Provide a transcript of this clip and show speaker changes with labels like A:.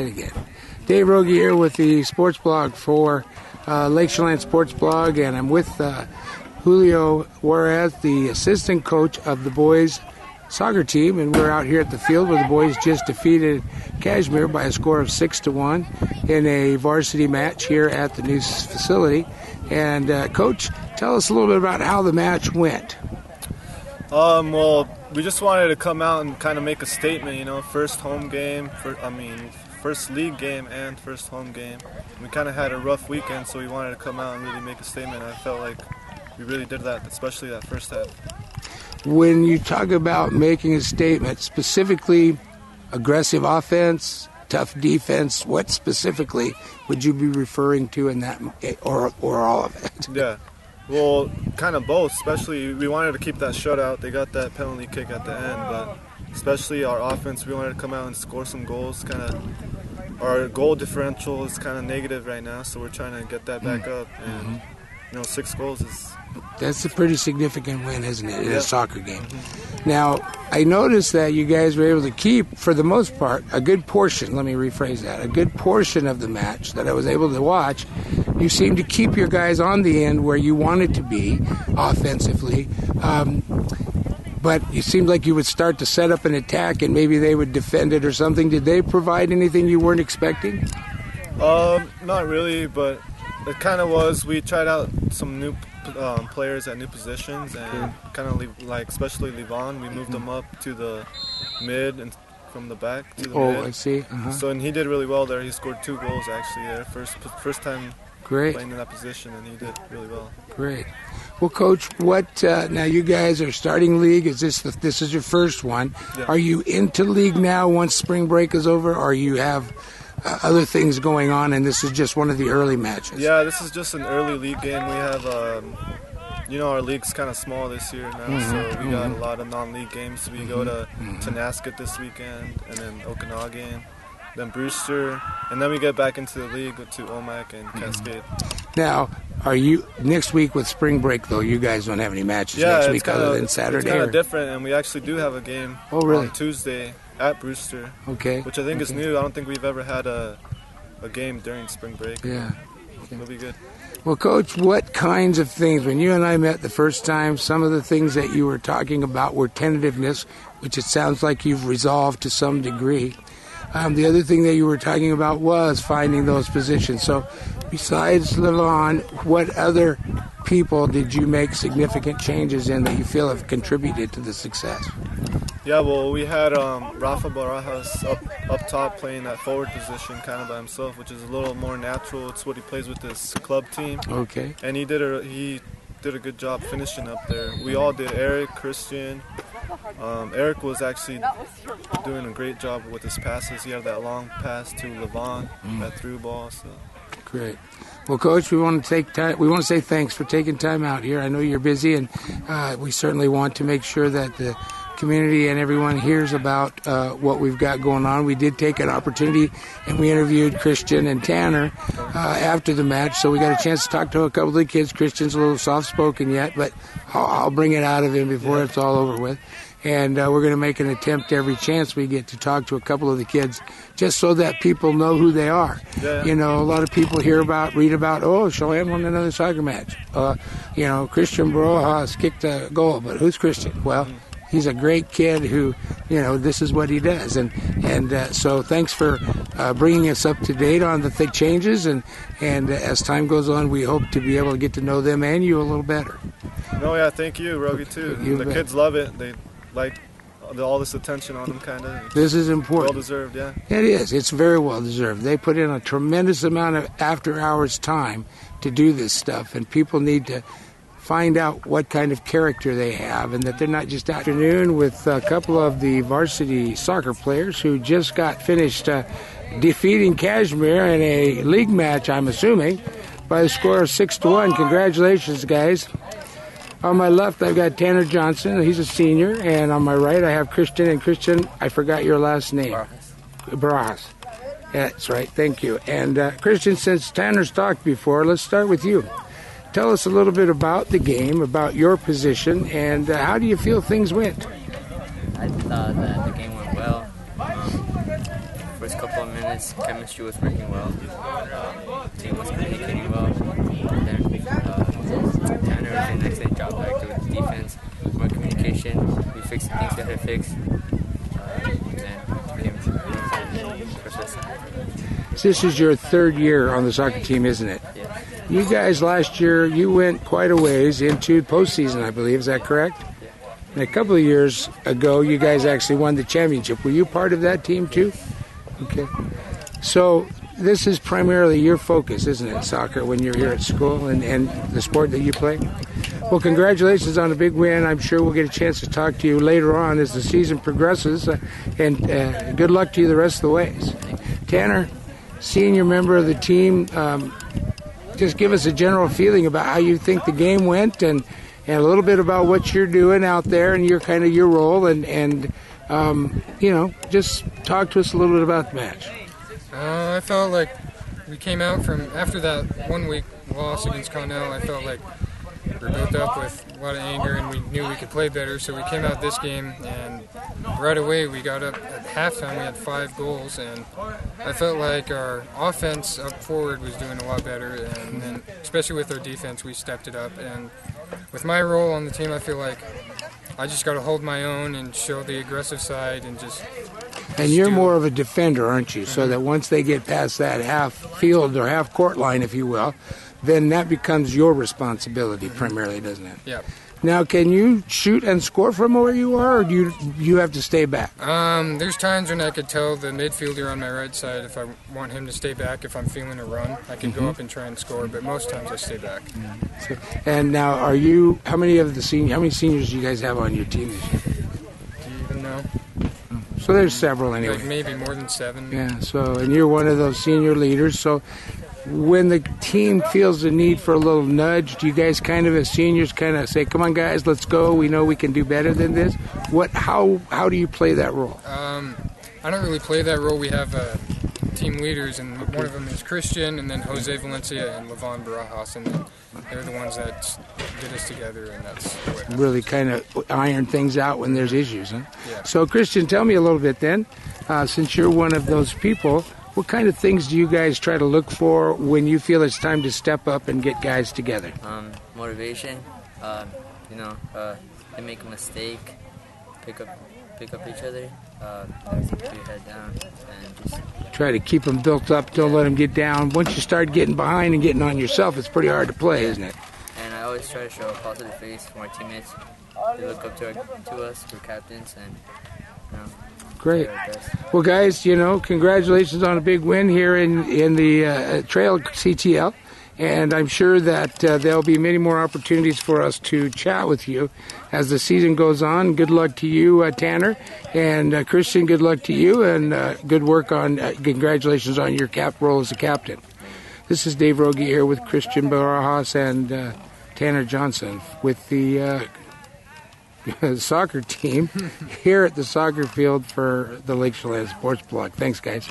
A: again. Dave Rogie here with the sports blog for uh, Lake Chelan Sports Blog, and I'm with uh, Julio Juarez, the assistant coach of the boys soccer team, and we're out here at the field where the boys just defeated Cashmere by a score of six to one in a varsity match here at the new facility. And uh, coach, tell us a little bit about how the match went.
B: Um, well, we just wanted to come out and kind of make a statement. You know, first home game. For, I mean, first league game and first home game. We kind of had a rough weekend, so we wanted to come out and really make a statement. I felt like we really did that, especially that first half.
A: When you talk about making a statement, specifically aggressive offense, tough defense, what specifically would you be referring to in that, or, or all of it?
B: Yeah. Well, kind of both. Especially, we wanted to keep that shutout. They got that penalty kick at the end, but especially our offense, we wanted to come out and score some goals. Kind of our goal differential is kind of negative right now, so we're trying to get that back mm. up. And mm-hmm. you know, six goals is
A: that's a pretty significant win, isn't it, in a soccer game? Mm-hmm. Now, I noticed that you guys were able to keep, for the most part, a good portion. Let me rephrase that: a good portion of the match that I was able to watch. You seemed to keep your guys on the end where you wanted to be offensively. Um, but it seemed like you would start to set up an attack and maybe they would defend it or something. Did they provide anything you weren't expecting?
B: Um, not really, but it kind of was. We tried out some new um, players at new positions and kind of like, especially Levon, we moved him up to the mid and from the back to the
A: oh,
B: mid.
A: I see. Uh-huh.
B: So and he did really well there. He scored two goals actually there. First first time
A: Great.
B: playing in that position, and he did really well.
A: Great. Well, coach, what uh, now? You guys are starting league. Is this the, this is your first one?
B: Yeah.
A: Are you into league now? Once spring break is over, or you have uh, other things going on, and this is just one of the early matches?
B: Yeah, this is just an early league game. We have. Um, you know, our league's kind of small this year now, mm-hmm, so we mm-hmm. got a lot of non-league games. We mm-hmm, go to mm-hmm. Tonasket this weekend, and then Okanogan, then Brewster, and then we get back into the league to Omak and mm-hmm. Cascade.
A: Now, are you next week with spring break though? You guys don't have any matches
B: yeah,
A: next week
B: kinda,
A: other than Saturday.
B: It's kind of different, and we actually do have a game.
A: Oh, really?
B: On Tuesday at Brewster.
A: Okay.
B: Which I think
A: okay.
B: is new. I don't think we've ever had a a game during spring break.
A: Yeah.
B: Okay. It'll be good.
A: Well, Coach, what kinds of things, when you and I met the first time, some of the things that you were talking about were tentativeness, which it sounds like you've resolved to some degree. Um, the other thing that you were talking about was finding those positions. So, besides Levon, what other people did you make significant changes in that you feel have contributed to the success?
B: Yeah, well, we had um, Rafa Barajas up up top playing that forward position kind of by himself, which is a little more natural. It's what he plays with his club team.
A: Okay.
B: And he did a he did a good job finishing up there. We all did. Eric, Christian, um, Eric was actually doing a great job with his passes. He had that long pass to Levon, mm. that through ball. So.
A: Great. Well, Coach, we want to take time. We want to say thanks for taking time out here. I know you're busy, and uh, we certainly want to make sure that the community and everyone hears about uh, what we've got going on. We did take an opportunity and we interviewed Christian and Tanner uh, after the match, so we got a chance to talk to a couple of the kids. Christian's a little soft spoken yet, but I'll, I'll, bring it out of him before it's all over with. And uh, we're going to make an attempt every chance we get to talk to a couple of the kids, just so that people know who they are.
B: Yeah.
A: You know, a lot of people hear about, read about, oh, Chelan won another soccer match. Uh, you know, Christian Barajas kicked a goal, but who's Christian? Well, he's a great kid who, you know, this is what he does. And and uh, so thanks for uh, bringing us up to date on the th- changes. And and uh, as time goes on, we hope to be able to get to know them and you a little better.
B: Oh yeah, thank you, Rogie too. You the bet. kids love it. They like all this attention on them, kind of.
A: This is important.
B: Well deserved, yeah.
A: It is. It's very well deserved. They put in a tremendous amount of after hours time to do this stuff, and people need to find out what kind of character they have and that they're not just afternoon with a couple of the varsity soccer players who just got finished uh, defeating Cashmere in a league match, I'm assuming, by the score of 6 to 1. Congratulations, guys. On my left, I've got Tanner Johnson. He's a senior. And on my right, I have Christian. And Christian, I forgot your last name. Bras. That's right. Thank you. And uh, Christian, since Tanner's talked before, let's start with you. Tell us a little bit about the game, about your position, and uh, how do you feel things went?
C: I thought that the game went well. Um, first couple of minutes, chemistry was working well. Um, team was communicating well. And then uh, Tanner was doing an excellent job back there with the defense, more communication. We fixed the things we had to fix. Uh, and became first uh,
A: This is your third year on the soccer team, isn't it? You guys last year, you went quite a ways into postseason, I believe. Is that correct?
C: Yeah.
A: And a couple of years ago, you guys actually won the championship. Were you part of that team too? Okay. So this is primarily your focus, isn't it, soccer, when you're here at school and, and the sport that you play? Well, congratulations on a big win. I'm sure we'll get a chance to talk to you later on as the season progresses. Uh, and uh, good luck to you the rest of the ways. Tanner, senior member of the team, um, just give us a general feeling about how you think the game went and, and a little bit about what you're doing out there and your kind of your role and, and um, you know, just talk to us a little bit about the match.
D: Uh, I felt like we came out from after that one week loss against Connell. I felt like we were built up with a lot of anger, and we knew we could play better. So we came out this game, and right away we got up at halftime. We had five goals, and I felt like our offense up forward was doing a lot better, and then especially with our defense, we stepped it up. And with my role on the team, I feel like I just got to hold my own and show the aggressive side and just
A: And you're more of a defender, aren't you? So mm-hmm. that once they get past that half field or half court line, if you will, then that becomes your responsibility mm-hmm. primarily, doesn't it?
D: yeah.
A: Now, can you shoot and score from where you are, or do you you have to stay back?
D: Um, there's times when I could tell the midfielder on my right side if I want him to stay back. If I'm feeling a run, I can go mm-hmm. up and try and score. But most times I stay back.
A: So, and now, are you? How many of the senior? How many seniors do you guys have on your team this year?
D: Do you even know?
A: So there's several anyway.
D: Like maybe more than seven.
A: Yeah. So, and you're one of those senior leaders. So, when the team feels the need for a little nudge, do you guys kind of, as seniors, kind of say, "Come on, guys, let's go. We know we can do better than this." What? How? How do you play that role?
D: Um, I don't really play that role. We have uh, team leaders, and one of them is Christian, and then Jose Valencia and Levon Barajas, and they're the ones that get us together, and that's what.
A: Really, kind of iron things out when there's issues, huh?
D: Yeah.
A: So, Christian, tell me a little bit then, uh, since you're one of those people. What kind of things do you guys try to look for when you feel it's time to step up and get guys together?
C: Um, motivation. Um, you know, uh, they make a mistake, pick up, pick up each other. Uh, your head down and just
A: Try to keep them built up. Don't let them get down. Once you start getting behind and getting on yourself, it's pretty hard to play, isn't it?
C: And I always try to show a positive face for my teammates. They look up to, our, to us, we're captains, and you know,
A: Great.
C: do our best.
A: Well, guys, you know, congratulations on a big win here in in the uh, Trail CTL, and I'm sure that uh, there'll be many more opportunities for us to chat with you as the season goes on. Good luck to you, uh, Tanner, and uh, Christian. Good luck to you, and uh, good work on. Uh, congratulations on your cap role as a captain. This is Dave Rogie here with Christian Barajas and uh, Tanner Johnson with the. Soccer team here at the soccer field for the Lake Chelan Sports Blog. Thanks, guys.